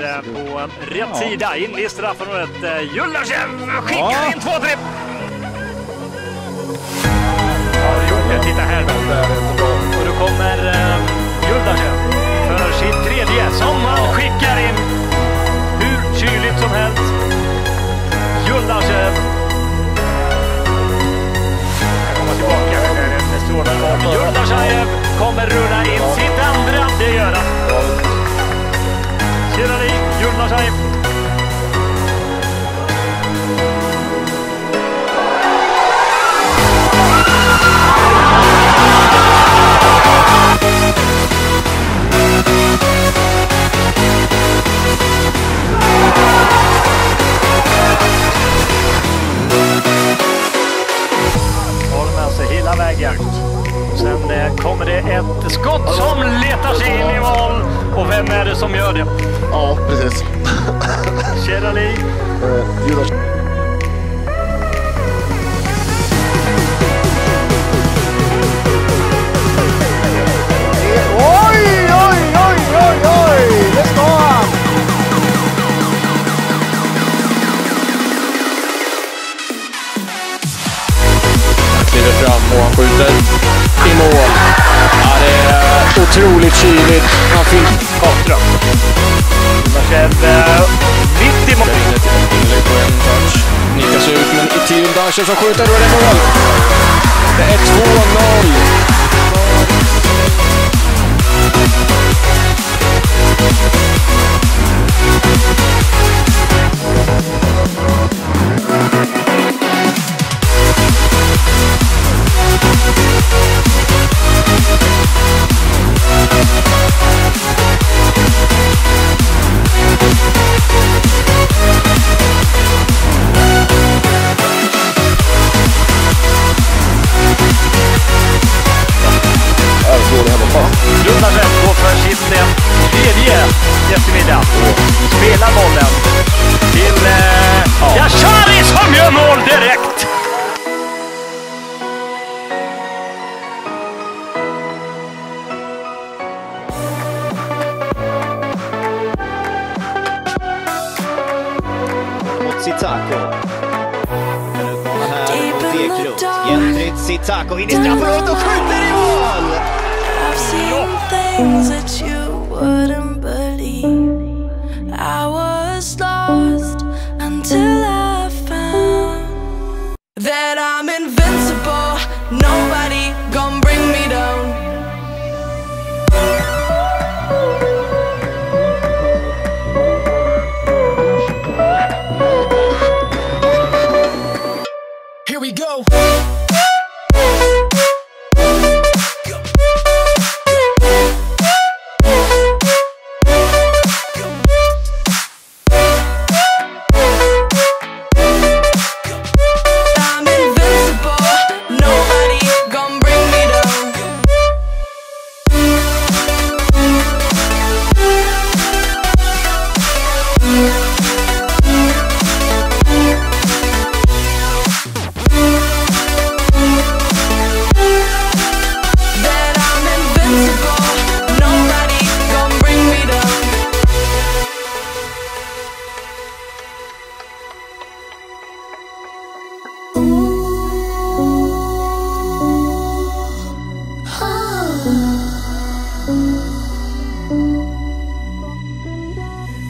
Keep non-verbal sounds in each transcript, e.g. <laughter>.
är eh, på rätt sida. In i straffområdet. Eh, Julasjev skickar in 2-3. Ja. Titta här då. Och då kommer uh, Julasjev för sitt tredje som han skickar in. Vägen. Sen eh, kommer det ett skott som letar sig in i mål. Och vem är det som gör det? Ja, precis. Kirali. Eh, otroligt kyligt. Han fick. Julasjev eh, mitt i mål. Inlägg på en touch. Nickas ut, men Etienne Dacher som skjuter, då är det mål. Det är 2-0. Spelar bollen till eh, Yashari som gör mål direkt. mot Sitsako. Eklund. Gentrit Sitsako in i straffområdet och skjuter i mål! I was lost until I found that I'm invincible. Nobody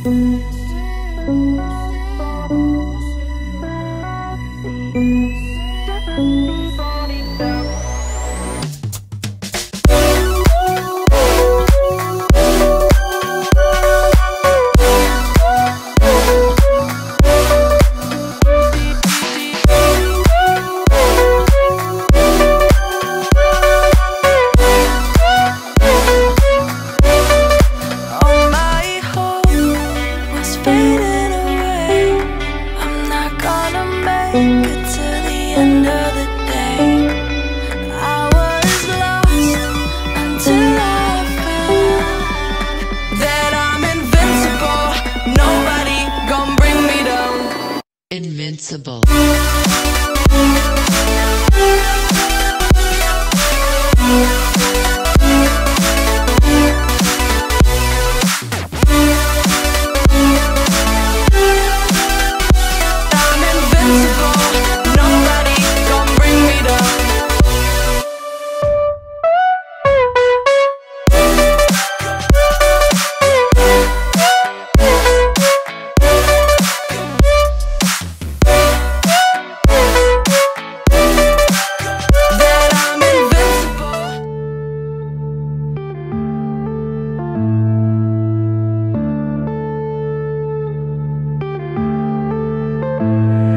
Música possible.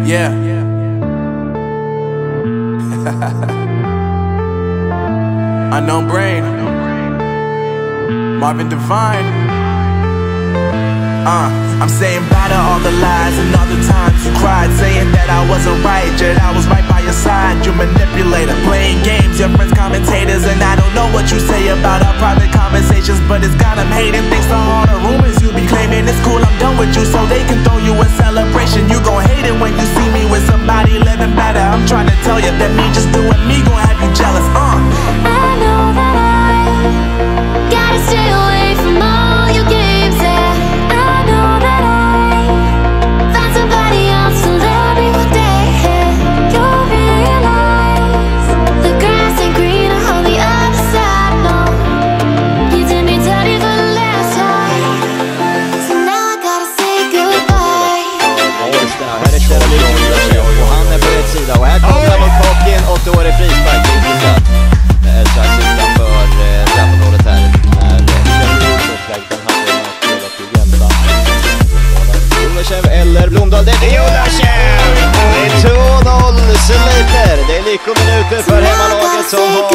Yeah. <laughs> Unknown brain. Marvin Devine. Uh, I'm saying bye to all the lies and all the times you cried, saying that I wasn't right, yet I was right by your side. You manipulator, playing games, your friends commentators, and I don't know what you say about our private conversations, but it's got them hating. Thanks to all the rumors you be claiming, it's cool. I'm done with you, so they can throw you a celebration. You gon' hate it when you see me with somebody living better. I'm trying to tell you that me just doing me gon' sida. Och här kommer han mot pucken och då är det frispark. Intressant. Det är strax utanför eh, straffområdet här. När Kjell Lundström den hade man spelat till Jämta. Ullershev eller Blomdahl. Det är! Det är 2-0 Sleipner. Det är lyckominuter för hemmalaget som har